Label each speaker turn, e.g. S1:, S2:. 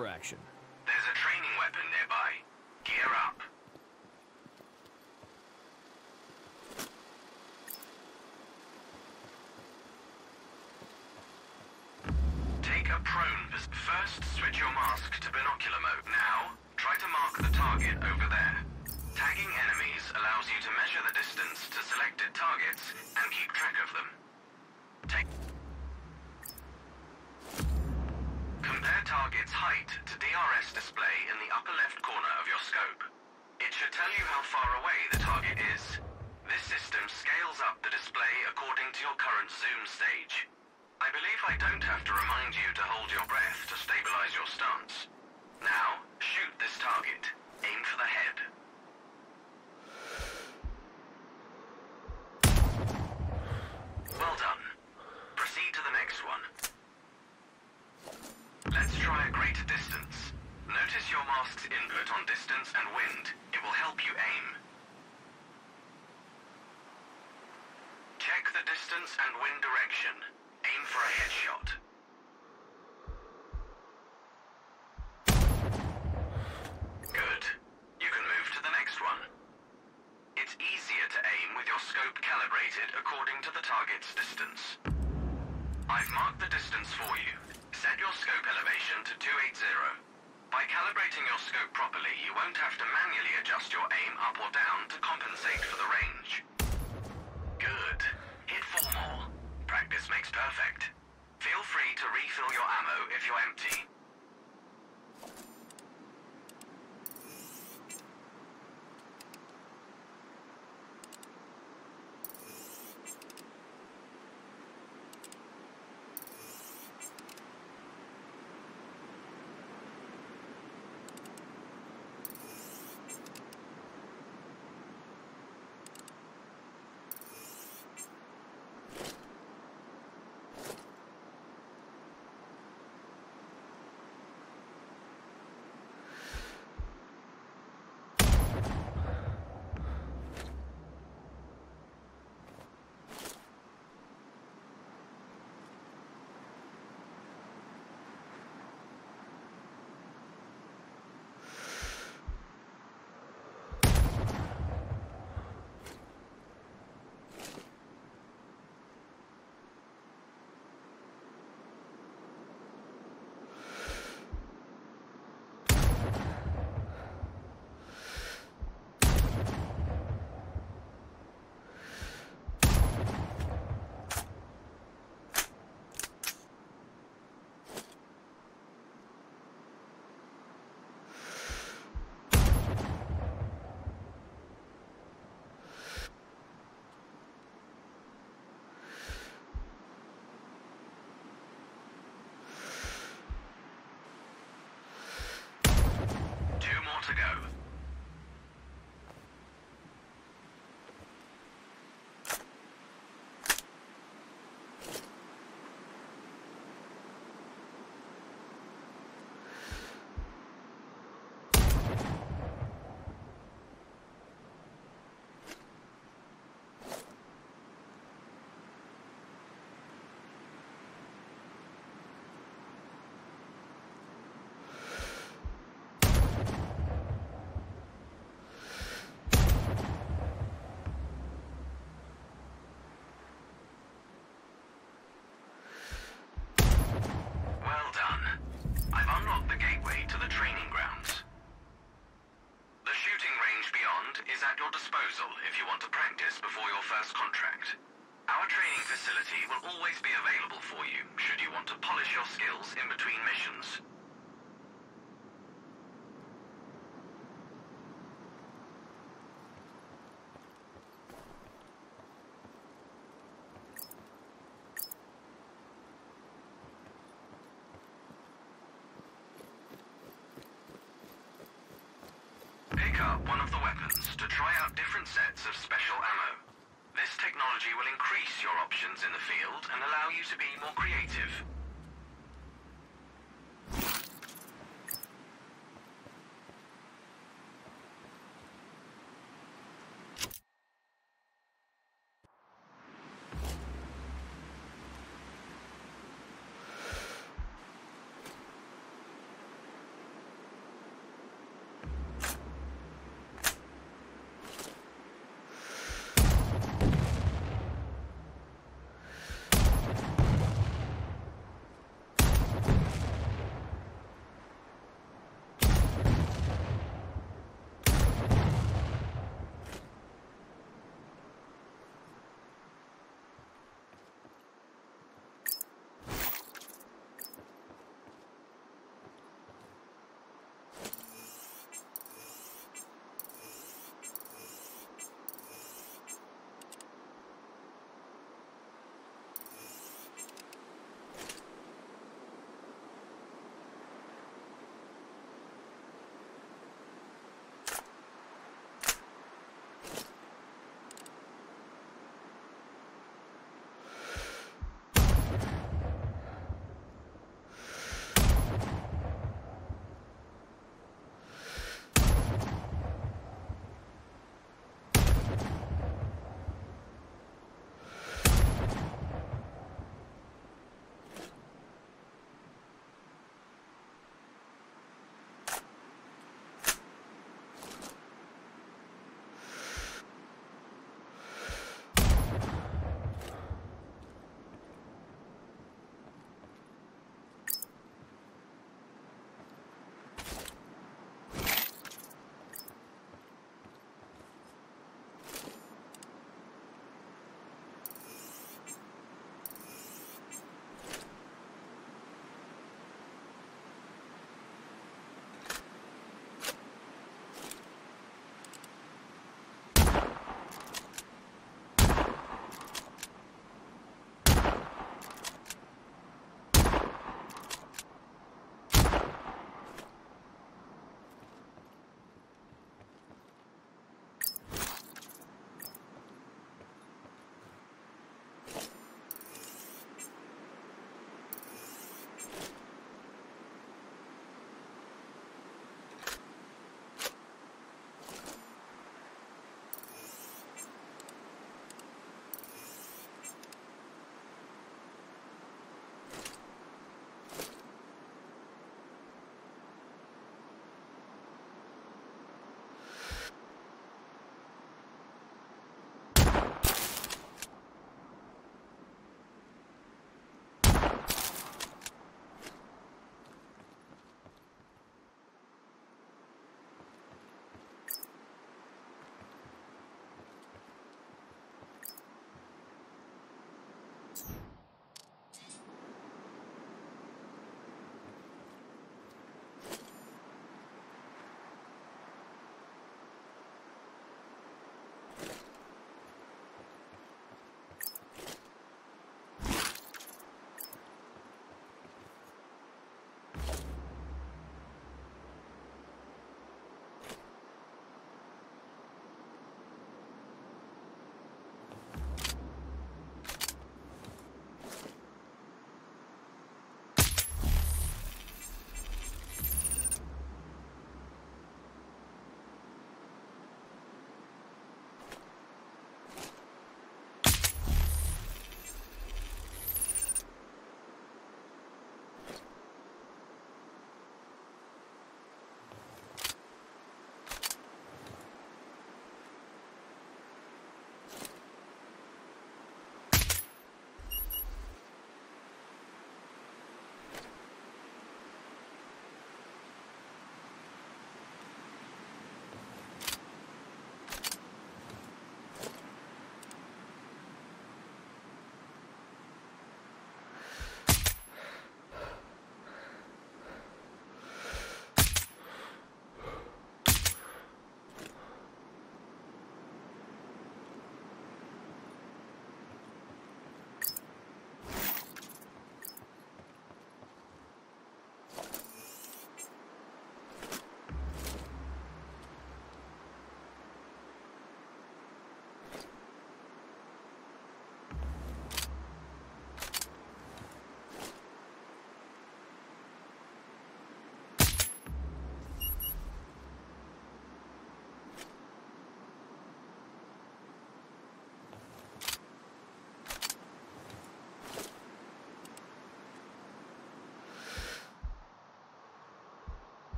S1: For action.
S2: There's a training weapon nearby. Gear up. Take a prone First, switch your mask to binocular mode. Now, try to mark the target over there. Tagging enemies allows you to measure the distance to selected targets and keep track of them. Take... Target's height to DRS display in the upper left corner of your scope. It should tell you how far away the target is. This system scales up the display according to your current zoom stage. I believe I don't have to remind you to hold your breath to stabilize your stance. Now, shoot this target. Aim for the head. Well done. Proceed to the next one. Let's try a greater distance. Notice your mask's input on distance and wind. It will help you aim. Check the distance and wind direction. Aim for a headshot. Good. You can move to the next one. It's easier to aim with your scope calibrated according to the target's distance. I've marked the distance for you. Set your scope elevation to 280. By calibrating your scope properly, you won't have to manually adjust your aim up or down to compensate for the range. Good. Practice makes perfect. Feel free to refill your ammo if you're empty. Disposal if you want to practice before your first contract. Our training facility will always be available for you should you want to polish your skills in between missions. Pick up one of the weapons to try out different sets of special ammo. This technology will increase your options in the field and allow you to be more creative.